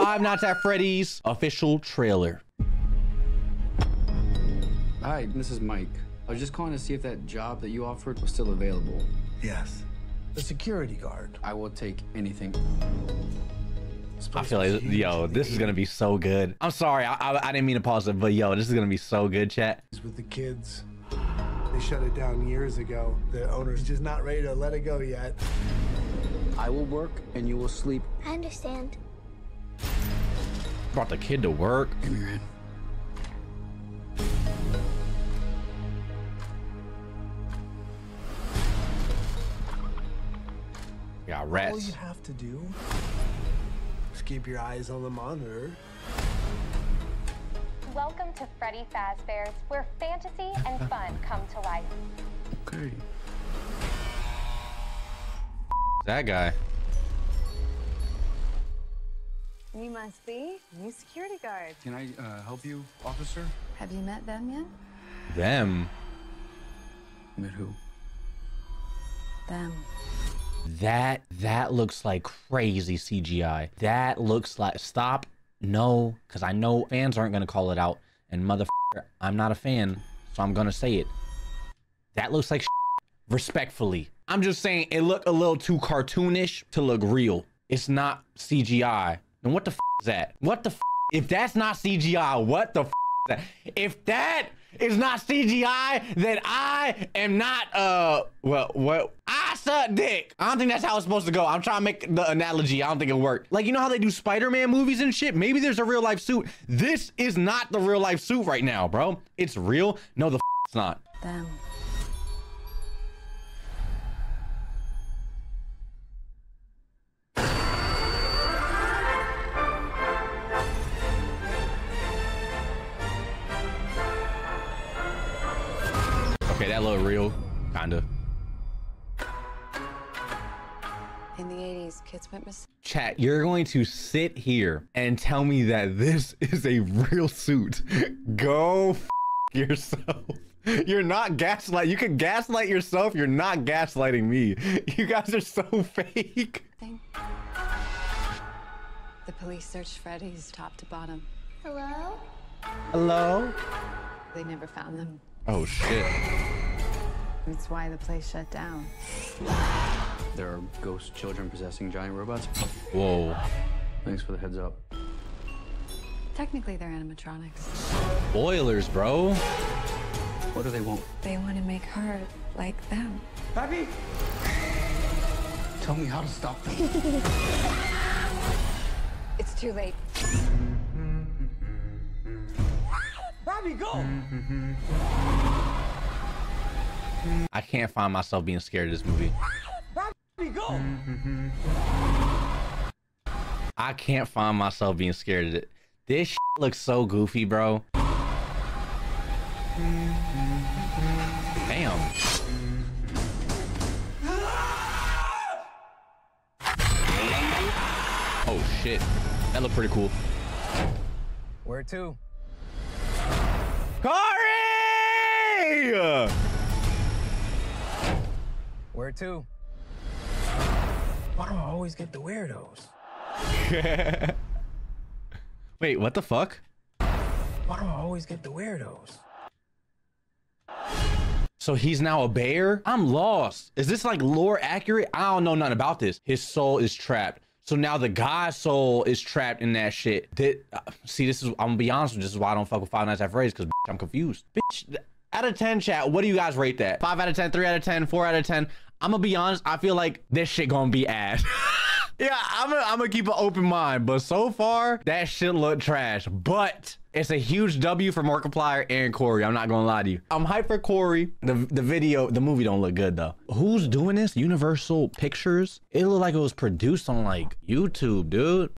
Five Nights at Freddy's official trailer. Hi, this is Mike. I was just calling to see if that job that you offered was still available. Yes. The security guard. I will take anything. I feel like, yo, this is gonna be so good. I'm sorry, I, I, I didn't mean to pause it, but yo, this is gonna be so good, chat. With the kids. They shut it down years ago. The owner's just not ready to let it go yet. I will work and you will sleep. I understand. Brought the kid to work. Give me your hand. Got All you have to do is keep your eyes on the monitor. Welcome to Freddy Fazbear's, where fantasy and fun come to life. Okay. That guy. You must be new security guard. Can I uh, help you, officer? Have you met them yet? Them. Met who? Them. That that looks like crazy CGI. That looks like stop. No, because I know fans aren't gonna call it out. And motherfucker, I'm not a fan, so I'm gonna say it. That looks like respectfully. I'm just saying it looked a little too cartoonish to look real. It's not CGI. And what the is that? What the if that's not CGI, what the is that? If that is not CGI, then I am not uh well well I suck dick. I don't think that's how it's supposed to go. I'm trying to make the analogy. I don't think it worked. Like you know how they do Spider-Man movies and shit? Maybe there's a real life suit. This is not the real life suit right now, bro. It's real. No, the it's not. Them. Okay, that look real, kinda. In the 80s, kids went missing. Chat, you're going to sit here and tell me that this is a real suit. Go f- yourself. You're not gaslight. You can gaslight yourself. You're not gaslighting me. You guys are so fake. Thing. The police searched Freddy's top to bottom. Hello? Hello? They never found them. Oh shit. That's why the place shut down. There are ghost children possessing giant robots. Whoa. Thanks for the heads up. Technically, they're animatronics. Boilers, bro. What do they want? They want to make her like them. Pappy! Tell me how to stop them. It's too late. Bobby, go! I can't find myself being scared of this movie. Go! I can't find myself being scared of it. This looks so goofy, bro. Damn. Oh shit. That looked pretty cool. Where to? Cory! Where to? Why do I always get the weirdos? Wait, what the fuck? Why do I always get the weirdos? So he's now a bear? I'm lost. Is this like lore accurate? I don't know nothing about this. His soul is trapped. So now the guy's soul is trapped in that shit. Did, uh, see, this is, I'm gonna be honest with you, this is why I don't fuck with Five Nights at Freddy's, because I'm confused. Bitch, out of 10, chat, what do you guys rate that? 5 out of 10, 3 out of 10, 4 out of 10. I'm gonna be honest, I feel like this shit gonna be ass. yeah, I'm gonna, I'm gonna keep an open mind, but so far, that shit look trash. But it's a huge W for Markiplier and Cory. I'm not gonna lie to you. I'm hyped for Cory. The the video, the movie don't look good though. Who's doing this? Universal Pictures? It looked like it was produced on like YouTube, dude.